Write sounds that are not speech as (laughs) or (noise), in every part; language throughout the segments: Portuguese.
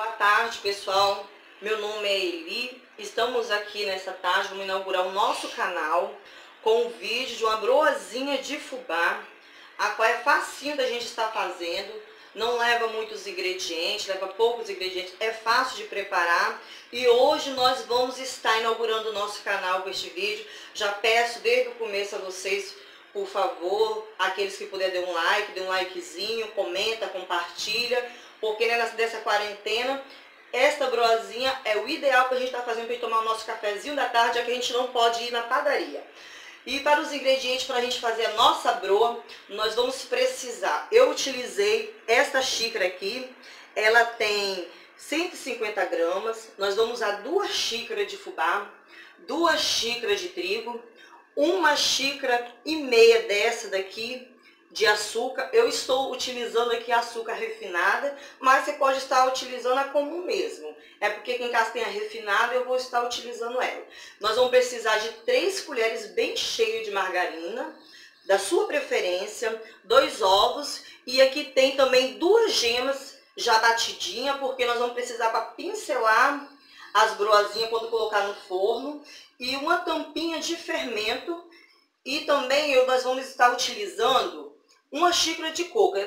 Boa tarde, pessoal. Meu nome é Eli. Estamos aqui nessa tarde, vamos inaugurar o nosso canal com um vídeo de uma broazinha de fubá, a qual é facinho da gente estar fazendo. Não leva muitos ingredientes, leva poucos ingredientes, é fácil de preparar. E hoje nós vamos estar inaugurando o nosso canal com este vídeo. Já peço desde o começo a vocês por favor, aqueles que puderem dar um like, dê um likezinho, comenta, compartilha, porque nessa dessa quarentena, esta broazinha é o ideal que a gente está fazendo para tomar o nosso cafezinho da tarde, já que a gente não pode ir na padaria. E para os ingredientes para a gente fazer a nossa broa, nós vamos precisar, eu utilizei esta xícara aqui, ela tem 150 gramas, nós vamos usar duas xícaras de fubá, duas xícaras de trigo, uma xícara e meia dessa daqui de açúcar. Eu estou utilizando aqui açúcar refinada, mas você pode estar utilizando a comum mesmo. É porque aqui em casa tem a refinada, eu vou estar utilizando ela. Nós vamos precisar de três colheres bem cheias de margarina, da sua preferência, dois ovos e aqui tem também duas gemas já batidinha, porque nós vamos precisar para pincelar as broazinhas quando colocar no forno e uma tampinha de fermento e também nós vamos estar utilizando uma xícara de coco.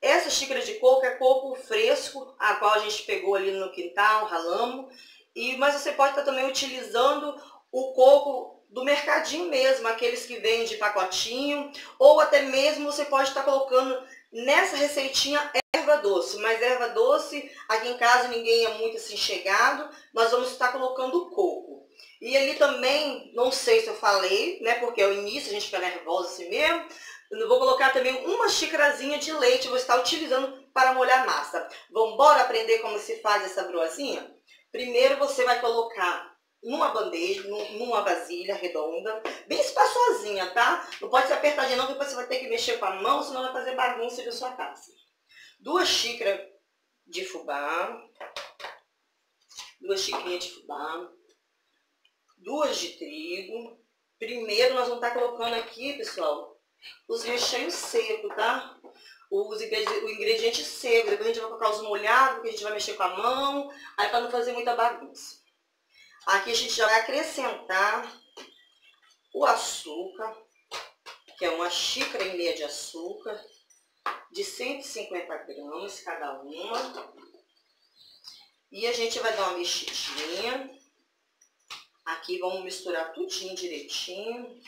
Essa xícara de coco é coco fresco, a qual a gente pegou ali no quintal, ralamos, e, mas você pode estar também utilizando o coco do mercadinho mesmo, aqueles que vêm de pacotinho, ou até mesmo você pode estar colocando nessa receitinha erva doce, mas erva doce, aqui em casa ninguém é muito assim chegado, nós vamos estar colocando coco. E ali também, não sei se eu falei, né, porque é o início, a gente fica nervosa assim mesmo, vou colocar também uma xícarazinha de leite, vou estar utilizando para molhar massa. Vamos embora aprender como se faz essa broazinha? Primeiro você vai colocar numa bandeja, numa vasilha redonda, bem espaçosinha, tá? Não pode ser apertadinha não, depois você vai ter que mexer com a mão, senão vai fazer bagunça de sua casa. Duas xícaras de fubá, duas xícaras de fubá, duas de trigo. Primeiro nós vamos estar colocando aqui, pessoal, os recheios secos, tá? Os ingredientes, o ingrediente seco. Depois a gente vai colocar os molhados, que a gente vai mexer com a mão, aí para não fazer muita bagunça. Aqui a gente já vai acrescentar o açúcar, que é uma xícara e meia de açúcar, de 150 gramas cada uma. E a gente vai dar uma mexidinha. Aqui vamos misturar tudinho direitinho.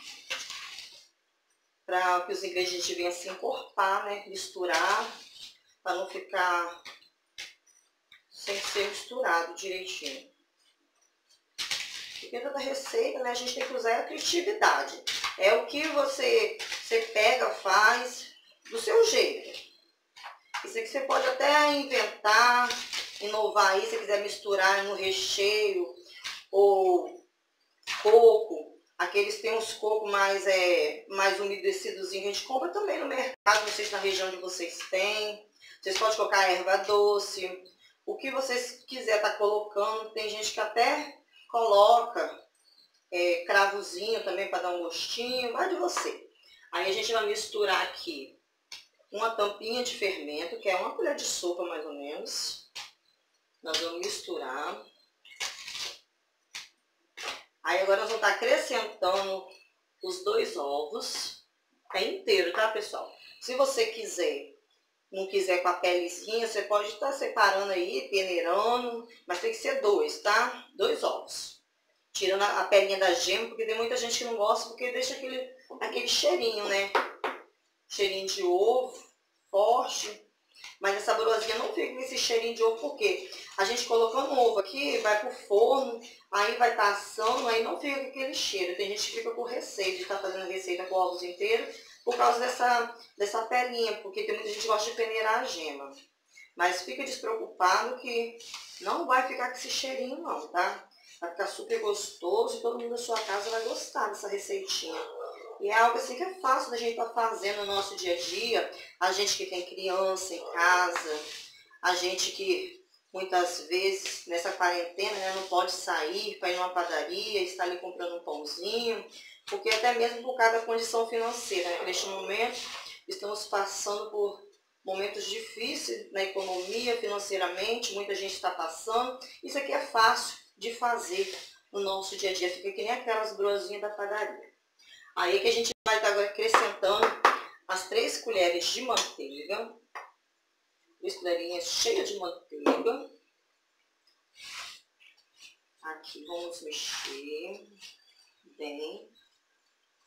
Para que os ingredientes venham se encorpar, né? Misturar. Para não ficar sem ser misturado direitinho. Porque toda receita, né? A gente tem que usar a criatividade. É o que você, você pega, faz do seu jeito. Isso aqui você pode até inventar, inovar aí, se quiser misturar no recheio, ou coco, aqueles tem uns cocos mais, é, mais umedecidos, a gente compra também no mercado, se na região de vocês tem. Vocês podem colocar erva doce, o que vocês quiser estar tá colocando, tem gente que até coloca é, cravozinho também para dar um gostinho, vai de você. Aí a gente vai misturar aqui uma tampinha de fermento, que é uma colher de sopa mais ou menos. Nós vamos misturar. Aí agora nós vamos estar acrescentando os dois ovos. É inteiro, tá, pessoal? Se você quiser, não quiser com a pelezinha, você pode estar separando aí, peneirando, mas tem que ser dois, tá? Dois ovos. Tirando a, a pelinha da gema, porque tem muita gente que não gosta, porque deixa aquele, aquele cheirinho, né? cheirinho de ovo forte. Mas essa broazinha não fica com esse cheirinho de ovo, porque a gente colocando o ovo aqui, vai pro forno, aí vai estar tá assando, aí não fica aquele cheiro. Tem gente que fica com receita de estar tá fazendo receita com ovos inteiros, por causa dessa, dessa pelinha, porque tem muita gente que gosta de peneirar a gema. Mas fica despreocupado que não vai ficar com esse cheirinho não, tá? Vai ficar super gostoso e todo mundo da sua casa vai gostar dessa receitinha. E é algo assim que é fácil da gente estar tá fazendo no nosso dia a dia. A gente que tem criança em casa, a gente que muitas vezes nessa quarentena né, não pode sair para ir numa padaria, estar ali comprando um pãozinho, porque até mesmo por causa da condição financeira. Né? Neste momento estamos passando por momentos difíceis na economia, financeiramente, muita gente está passando. Isso aqui é fácil de fazer no nosso dia a dia, fica que nem aquelas brosinhas da padaria. Aí que a gente vai estar agora acrescentando as três colheres de manteiga, três colherinhas cheias de manteiga. Aqui vamos mexer bem,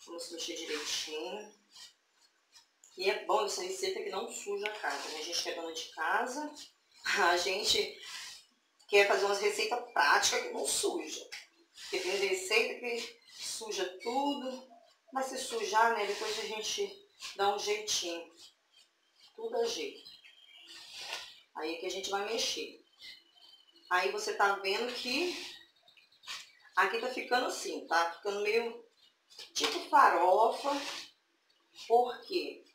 vamos mexer direitinho. E é bom essa receita que não suja a casa, né? A gente que é dona de casa, (laughs) a gente quer fazer umas receitas práticas que não suja. Porque tem receita que suja tudo, mas se sujar, né, depois a gente dá um jeitinho. Tudo a jeito. Aí é que a gente vai mexer. Aí você tá vendo que aqui tá ficando assim, tá? Ficando meio tipo farofa. Por quê?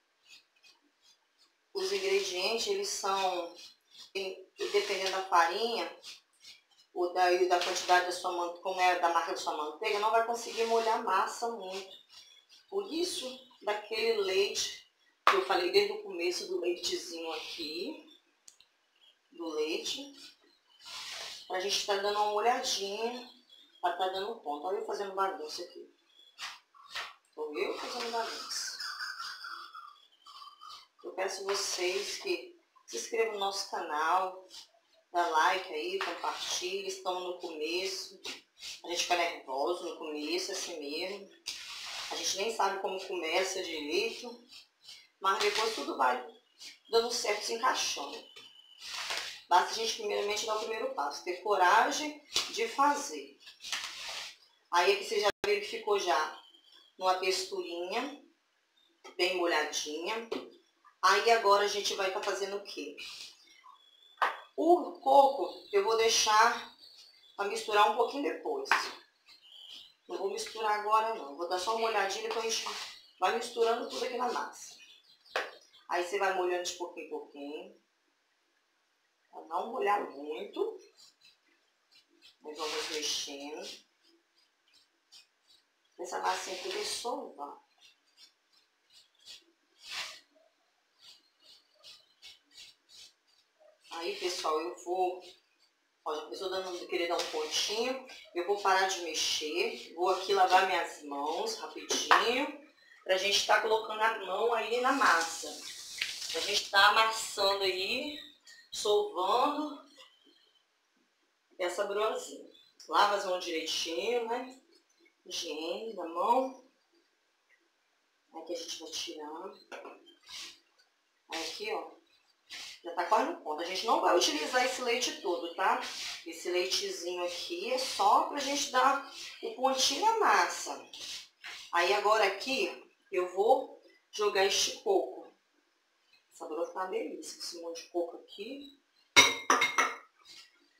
os ingredientes, eles são, dependendo da farinha, ou da, da quantidade da sua manteiga, como é da marca da sua manteiga, não vai conseguir molhar massa muito. Por isso, daquele leite, que eu falei desde o começo do leitezinho aqui, do leite, pra gente estar tá dando uma molhadinha, pra estar tá dando ponto. Olha eu fazendo bagunça aqui. Tô eu fazendo bagunça. Eu peço vocês que se inscrevam no nosso canal, dá like aí, compartilhe, estamos no começo. A gente fica nervoso no começo, assim mesmo. A gente nem sabe como começa direito, mas depois tudo vai dando certo, se encaixando. Basta a gente primeiramente dar o primeiro passo, ter coragem de fazer. Aí aqui você já verificou já numa texturinha, bem molhadinha. Aí agora a gente vai estar tá fazendo o quê? O coco eu vou deixar para misturar um pouquinho depois. Não vou misturar agora não. Vou dar só uma olhadinha e depois gente vai misturando tudo aqui na massa. Aí você vai molhando de pouquinho em pouquinho. Para não molhar muito. Nós vamos mexendo. Essa massinha aqui solta. Aí, pessoal, eu vou... Olha, a pessoa dando, querer dar um pontinho. Eu vou parar de mexer. Vou aqui lavar minhas mãos rapidinho. Pra gente estar tá colocando a mão aí na massa. Pra gente tá amassando aí, sovando essa broazinha. Lava as mãos direitinho, né? Higiene da mão. Aqui a gente vai tirando. Aqui, ó. Já tá quase no ponto. A gente não vai utilizar esse leite todo, tá? Esse leitezinho aqui é só pra gente dar o pontinho na massa. Aí agora aqui eu vou jogar este coco. Essa broa tá uma delícia. Esse monte de coco aqui.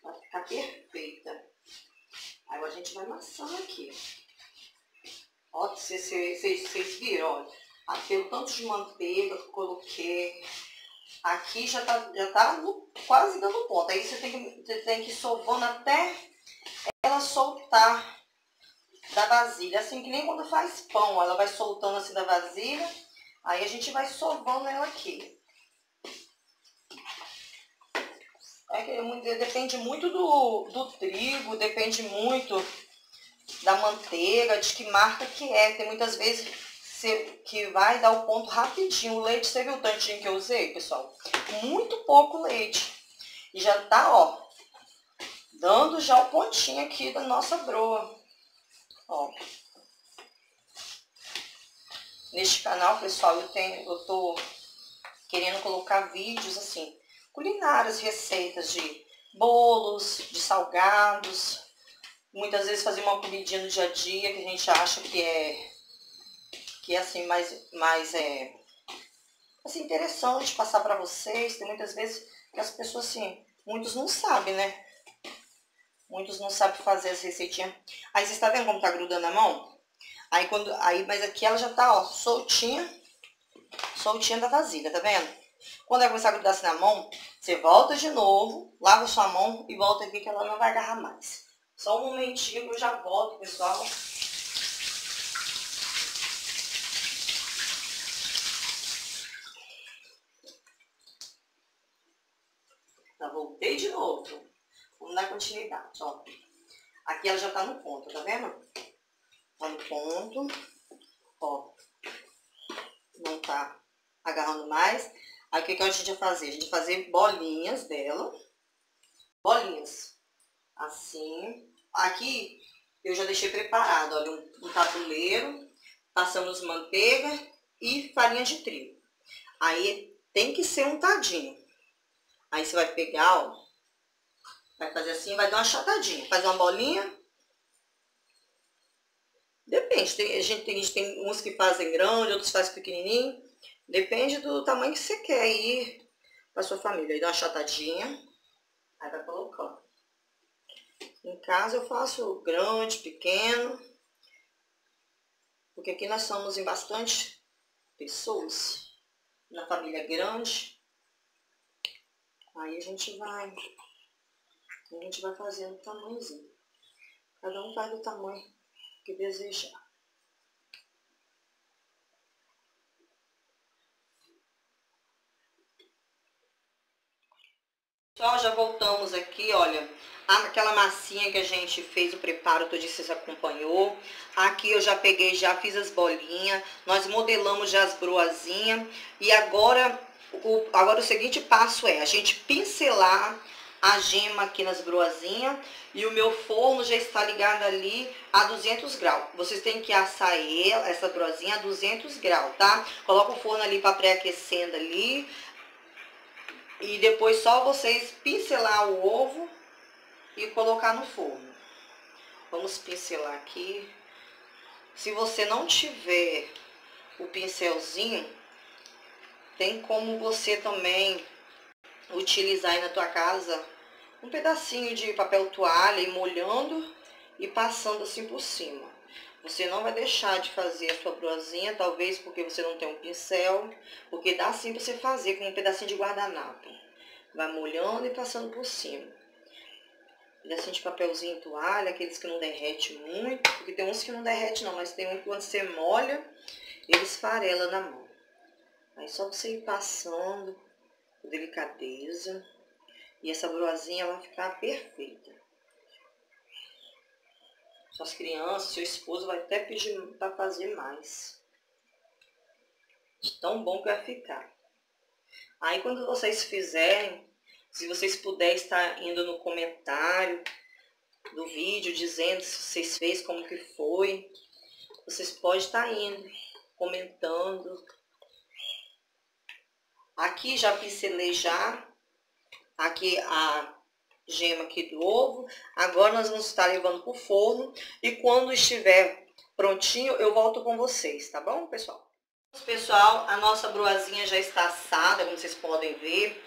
Vai ficar perfeita. Aí a gente vai amassando aqui. Ó, vocês, vocês, viram, ó. Aqui o tanto de manteiga que eu coloquei. Aqui já tá, já tá no, quase dando ponto. Aí você tem, que, você tem que ir sovando até ela soltar da vasilha. Assim que nem quando faz pão, ela vai soltando assim da vasilha. Aí a gente vai sovando ela aqui. É que depende muito do, do trigo, depende muito da manteiga, de que marca que é. Tem muitas vezes que vai dar o ponto rapidinho. O leite, você viu o tantinho que eu usei, pessoal? Muito pouco leite. E já tá, ó, dando já o pontinho aqui da nossa broa. Ó. Neste canal, pessoal, eu tenho, eu tô querendo colocar vídeos assim, culinárias, receitas de bolos, de salgados. Muitas vezes fazer uma comidinha no dia a dia que a gente acha que é que é assim mais, mais é, assim, interessante passar para vocês. Tem muitas vezes que as pessoas, assim, muitos não sabem, né? Muitos não sabem fazer as receitinhas. Aí você está vendo como tá grudando a mão? Aí quando. Aí, mas aqui ela já tá, ó, soltinha. Soltinha da vasilha, tá vendo? Quando ela começar a grudar assim na mão, você volta de novo, lava sua mão e volta aqui que ela não vai agarrar mais. Só um momentinho que eu já volto, pessoal. Voltei de novo. Vamos dar continuidade, ó. Aqui ela já tá no ponto, tá vendo? Tá no ponto. Ó. Não tá agarrando mais. Aí o que, que a gente vai fazer? A gente vai fazer bolinhas dela. Bolinhas. Assim. Aqui eu já deixei preparado, olha, um, um tabuleiro. Passamos manteiga e farinha de trigo. Aí tem que ser untadinho. Aí você vai pegar, ó. Vai fazer assim, vai dar uma chatadinha. Faz uma bolinha. Depende. Tem, a, gente, tem, tem uns que fazem grande, outros fazem pequenininho. Depende do tamanho que você quer ir para sua família. Aí dá uma chatadinha. Aí vai colocando. Em casa eu faço grande, pequeno. Porque aqui nós somos em bastante pessoas. Na família grande. Aí a gente vai. A gente vai fazendo o tamanhozinho. Cada um faz do tamanho que desejar. Pessoal, já voltamos aqui, olha, aquela massinha que a gente fez o preparo, todo vocês acompanhou. Aqui eu já peguei, já fiz as bolinhas, nós modelamos já as broazinhas. E agora o, agora o seguinte passo é a gente pincelar a gema aqui nas broazinhas e o meu forno já está ligado ali a 200 graus. Vocês têm que assar essa broazinha a 200 graus, tá? Coloca o forno ali para pré-aquecendo ali, e depois só vocês pincelar o ovo e colocar no forno. Vamos pincelar aqui. Se você não tiver o pincelzinho, tem como você também utilizar aí na tua casa um pedacinho de papel toalha e molhando e passando assim por cima. Você não vai deixar de fazer a sua brosinha, talvez porque você não tem um pincel, porque dá sim pra você fazer com um pedacinho de guardanapo. Vai molhando e passando por cima. Pedacinho de papelzinho toalha, aqueles que não derrete muito, porque tem uns que não derrete não, mas tem um que quando você molha, ele esfarela na mão. Aí só você ir passando com delicadeza. E essa broazinha vai ficar perfeita. Suas crianças, seu esposo vai até pedir para fazer mais. De tão bom que vai ficar. Aí quando vocês fizerem, se vocês puderem estar indo no comentário do vídeo, dizendo se vocês fez, como que foi, vocês podem estar indo, comentando. Aqui já pincelei já, aqui a gema aqui do ovo. Agora nós vamos estar levando para o forno e quando estiver prontinho eu volto com vocês, tá bom, pessoal? Pessoal, a nossa broazinha já está assada, como vocês podem ver.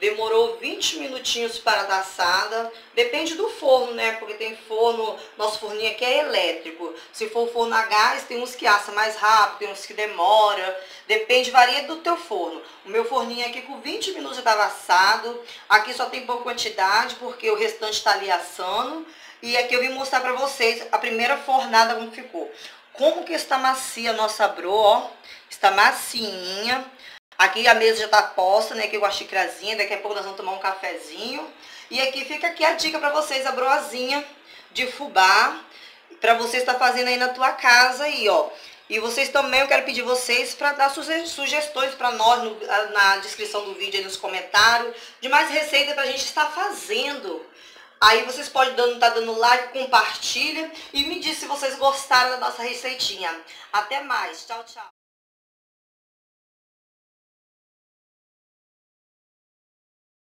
Demorou 20 minutinhos para dar assada. Depende do forno, né? Porque tem forno, nosso forninho aqui é elétrico. Se for forno a gás, tem uns que assa mais rápido, tem uns que demora. Depende, varia do teu forno. O meu forninho aqui com 20 minutos já estava assado. Aqui só tem pouca quantidade, porque o restante está ali assando. E aqui eu vim mostrar para vocês a primeira fornada como ficou. Como que está macia a nossa bro, ó. Está macinha. Aqui a mesa já está posta, né? Aqui com a xicrazinha. Daqui a pouco nós vamos tomar um cafezinho. E aqui fica aqui a dica para vocês, a broazinha de fubá. Para você estar fazendo aí na tua casa aí, ó. E vocês também, eu quero pedir vocês para dar sugestões para nós no, na descrição do vídeo, aí nos comentários, de mais receita para a gente estar fazendo. Aí vocês podem estar tá dando like, compartilha e me diz se vocês gostaram da nossa receitinha. Até mais. Tchau, tchau.